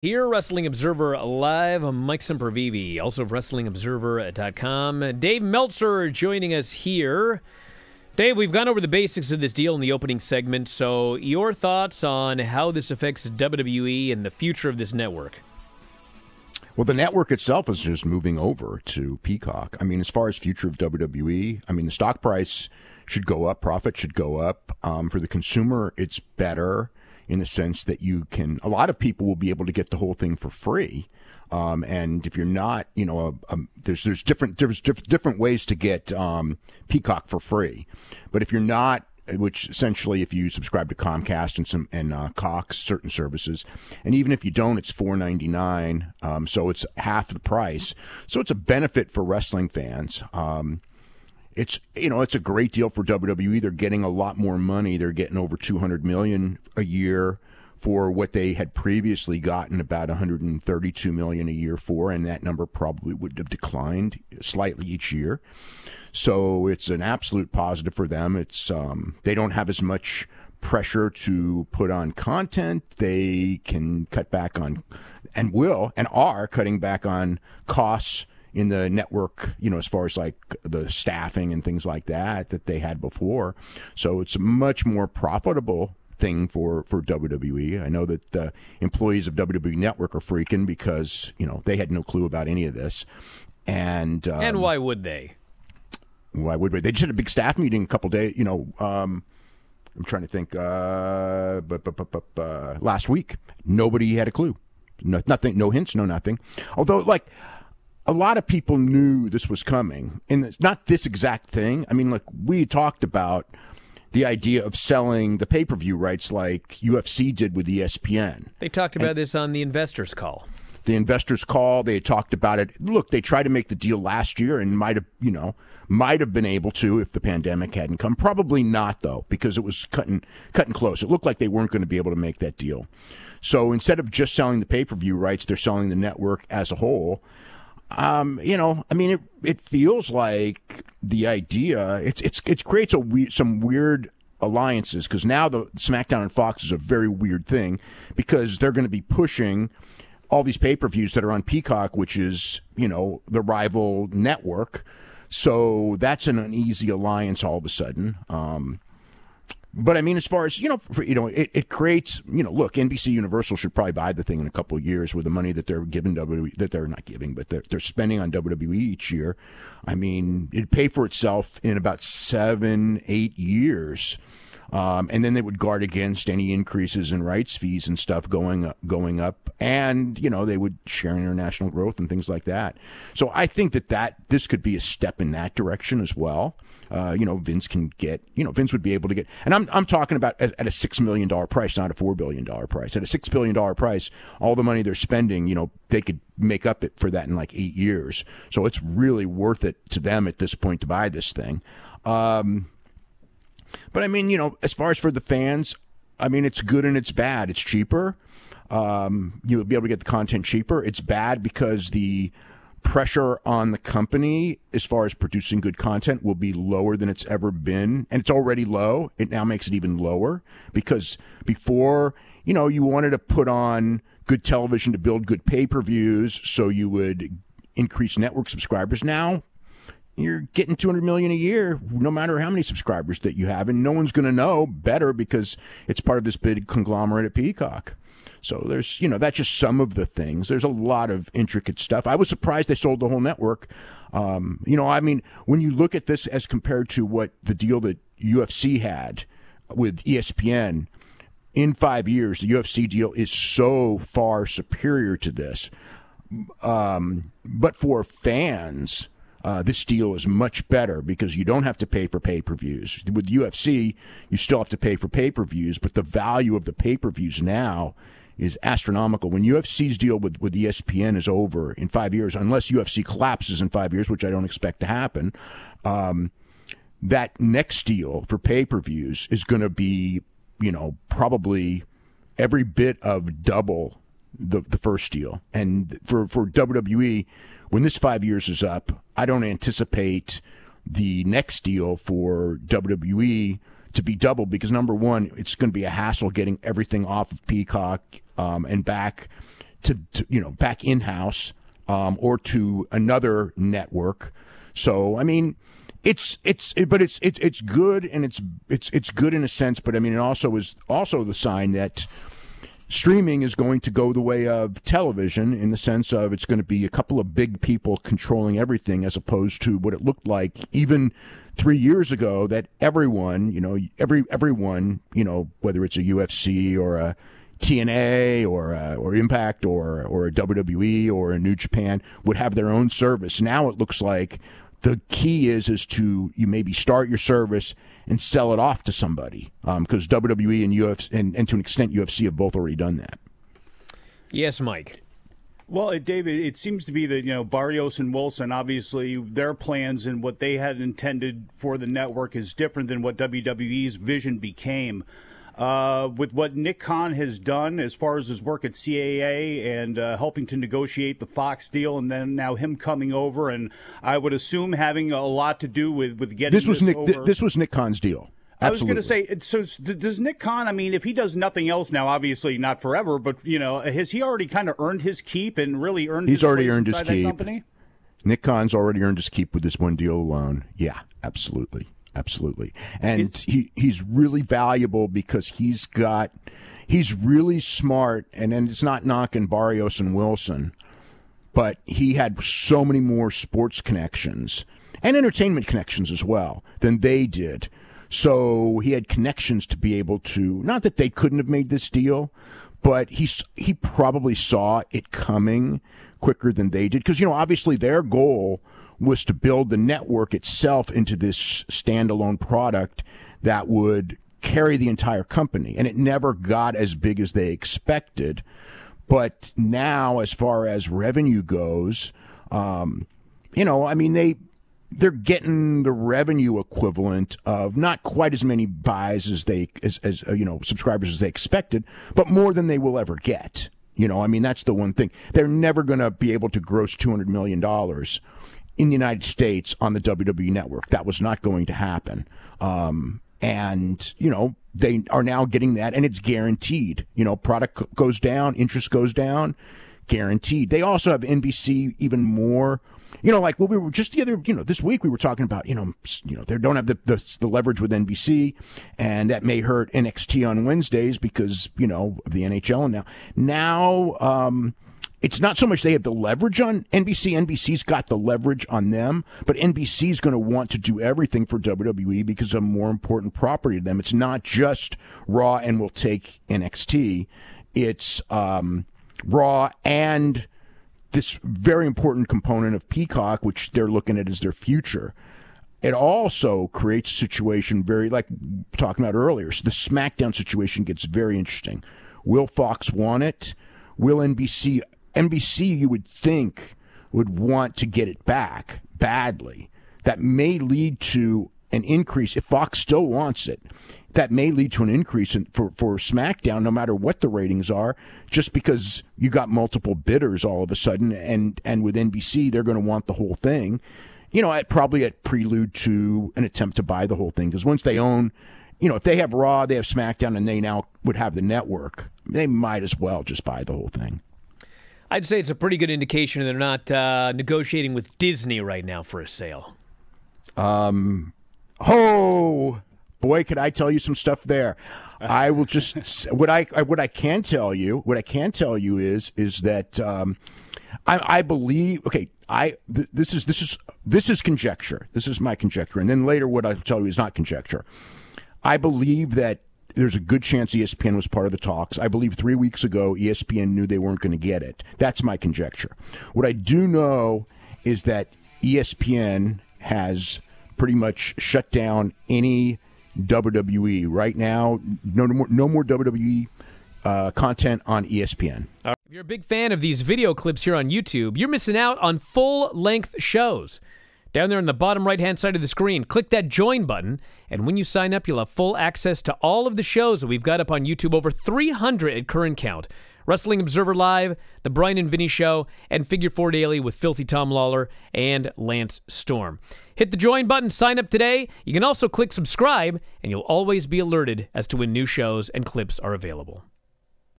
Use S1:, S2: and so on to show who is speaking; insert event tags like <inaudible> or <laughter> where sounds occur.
S1: Here, Wrestling Observer Live. Mike Sempervive, also of WrestlingObserver.com. Dave Meltzer joining us here. Dave, we've gone over the basics of this deal in the opening segment, so your thoughts on how this affects WWE and the future of this network?
S2: Well, the network itself is just moving over to Peacock. I mean, as far as future of WWE, I mean, the stock price should go up, profit should go up. Um, for the consumer, it's better in the sense that you can. A lot of people will be able to get the whole thing for free. Um, and if you're not, you know, a, a, there's there's different there's different ways to get um, Peacock for free. But if you're not which essentially if you subscribe to Comcast and some and uh, Cox certain services, and even if you don't, it's four ninety nine. Um, so it's half the price. So it's a benefit for wrestling fans. Um, it's you know it's a great deal for WWE. They're getting a lot more money. They're getting over two hundred million a year for what they had previously gotten about 132 million a year for and that number probably would have declined slightly each year so it's an absolute positive for them. It's um, they don't have as much pressure to put on content. They can cut back on, and will and are cutting back on costs in the network, you know, as far as like the staffing and things like that that they had before. So it's a much more profitable thing for for WWE. I know that the employees of WWE Network are freaking because you know they had no clue about any of this, and um,
S1: and why would they?
S2: why would they? They just had a big staff meeting a couple days. You know, um, I'm trying to think. Uh, but, but, but, but uh, last week, nobody had a clue. No, nothing. No hints. No nothing. Although, like a lot of people knew this was coming, and it's not this exact thing. I mean, like we talked about the idea of selling the pay per view rights like UFC did with ESPN.
S1: They talked about and, this on the investors' call
S2: the investors call. They talked about it. Look, they tried to make the deal last year and might have, you know, might have been able to if the pandemic hadn't come. Probably not though, because it was cutting cutting close. It looked like they weren't going to be able to make that deal. So instead of just selling the pay per view rights, they're selling the network as a whole. Um, you know, I mean, it it feels like the idea. It's it's it creates a we, some weird alliances because now the SmackDown and Fox is a very weird thing because they're going to be pushing all these pay per views that are on Peacock, which is, you know, the rival network. So that's an uneasy alliance all of a sudden. Um, but I mean, as far as you know, for, you know, it, it creates. You know, look, NBC Universal should probably buy the thing in a couple of years with the money that they're giving WWE, that they're not giving, but they're, they're spending on WWE each year. I mean, it'd pay for itself in about seven, eight years. Um, and then they would guard against any increases in rights fees and stuff going up, going up, and you know they would share international growth and things like that. So I think that that this could be a step in that direction as well. Uh, you know, Vince can get, you know, Vince would be able to get, and I'm, I'm talking about at, at a $6 million price, not a $4 billion price. At a $6 billion price, all the money they're spending, you know, they could make up it for that in like eight years. So it's really worth it to them at this point to buy this thing. Um, but I mean, you know, as far as for the fans, I mean, it's good and it's bad. It's cheaper. Um, you'll be able to get the content cheaper. It's bad because the pressure on the company as far as producing good content will be lower than it's ever been. And it's already low. It now makes it even lower because before, you know, you wanted to put on good television to build good pay per views so you would increase network subscribers. Now, you're getting 200 million a year no matter how many subscribers that you have and no one's going to know better because it's part of this big conglomerate at peacock. So there's you know that's just some of the things. There's a lot of intricate stuff. I was surprised they sold the whole network. Um, you know i mean when you look at this as compared to what the deal that ufc had with espn in five years the ufc deal is so far superior to this. Um, but for fans uh, this deal is much better because you don't have to pay for pay per views. With UFC, you still have to pay for pay per views, but the value of the pay per views now is astronomical. When UFC's deal with, with ESPN is over in five years, unless UFC collapses in five years, which I don't expect to happen, um, that next deal for pay per views is going to be, you know, probably every bit of double the the first deal. And for for WWE, when this five years is up, I don't anticipate the next deal for WWE to be double because number one, it's going to be a hassle getting everything off of Peacock um, and back to, to you know back in house um, or to another network. So I mean, it's it's it, but it's it's it's good and it's it's it's good in a sense. But I mean, it also is also the sign that streaming is going to go the way of television in the sense of it's going to be a couple of big people controlling everything as opposed to what it looked like even three years ago that everyone you know every everyone you know whether it's a UFC or a TNA or uh, or Impact or or a WWE or a New Japan would have their own service. Now it looks like the key is is to you maybe start your service and sell it off to somebody because um, WWE and UFC and, and to an extent UFC have both already done that.
S1: Yes, Mike.
S3: Well, David, it seems to be that you know Barrios and Wilson, obviously their plans and what they had intended for the network is different than what WWE's vision became. Uh, with what Nick Khan has done as far as his work at CAA and uh, helping to negotiate the Fox deal, and then now him coming over, and I would assume having a lot to do with with getting
S2: this was
S3: this
S2: Nick.
S3: over.
S2: Th- this was Nick Khan's deal.
S3: I was going to say, so does Nick Khan? I mean, if he does nothing else now, obviously not forever, but you know, has he already kind of earned his keep and really earned?
S2: He's
S3: his
S2: already earned his keep.
S3: company?
S2: Nick Khan's already earned his keep with this one deal alone. Yeah, absolutely, absolutely. And
S3: It's-
S2: he he's really valuable because he's got he's really smart. And then it's not knocking Barrios and Wilson, but he had so many more sports connections and entertainment connections as well than they did. So he had connections to be able to not that they couldn't have made this deal, but he he probably saw it coming quicker than they did because you know obviously their goal was to build the network itself into this standalone product that would carry the entire company and it never got as big as they expected but now as far as revenue goes um, you know i mean they they're getting the revenue equivalent of not quite as many buys as they as, as uh, you know subscribers as they expected, but more than they will ever get. You know, I mean that's the one thing. They're never going to be able to gross 200 million dollars in the United States on the WWE network. That was not going to happen. Um, and you know, they are now getting that and it's guaranteed. You know, product goes down, interest goes down, guaranteed. They also have NBC even more you know, like well, we were just the other, you know, this week we were talking about, you know, you know, they don't have the, the the leverage with NBC, and that may hurt NXT on Wednesdays because you know of the NHL now. Now, um, it's not so much they have the leverage on NBC. NBC's got the leverage on them, but NBC's going to want to do everything for WWE because of a more important property to them. It's not just Raw and we'll take NXT. It's um, Raw and this very important component of Peacock, which they're looking at as their future. It also creates a situation very like talking about earlier. So the SmackDown situation gets very interesting. Will Fox want it? Will NBC NBC you would think would want to get it back badly. That may lead to an increase if Fox still wants it. That may lead to an increase in, for for SmackDown, no matter what the ratings are, just because you got multiple bidders all of a sudden, and and with NBC they're going to want the whole thing. You know, at probably at prelude to an attempt to buy the whole thing, because once they own, you know, if they have Raw, they have SmackDown, and they now would have the network, they might as well just buy the whole thing.
S1: I'd say it's a pretty good indication they're not uh, negotiating with Disney right now for a sale.
S2: Oh boy, could I tell you some stuff there? I will just <laughs> what I what I can tell you. What I can tell you is is that um, I, I believe. Okay, I th- this is this is this is conjecture. This is my conjecture, and then later what I tell you is not conjecture. I believe that there's a good chance ESPN was part of the talks. I believe three weeks ago ESPN knew they weren't going to get it. That's my conjecture. What I do know is that ESPN has pretty much shut down any WWE right now. No more, no more WWE uh, content on ESPN.
S1: If you're a big fan of these video clips here on YouTube, you're missing out on full length shows. Down there on the bottom right hand side of the screen, click that join button, and when you sign up, you'll have full access to all of the shows that we've got up on YouTube, over 300 at current count. Wrestling Observer Live, The Bryan and Vinny Show, and Figure 4 Daily with Filthy Tom Lawler and Lance Storm. Hit the join button, sign up today. You can also click subscribe, and you'll always be alerted as to when new shows and clips are available.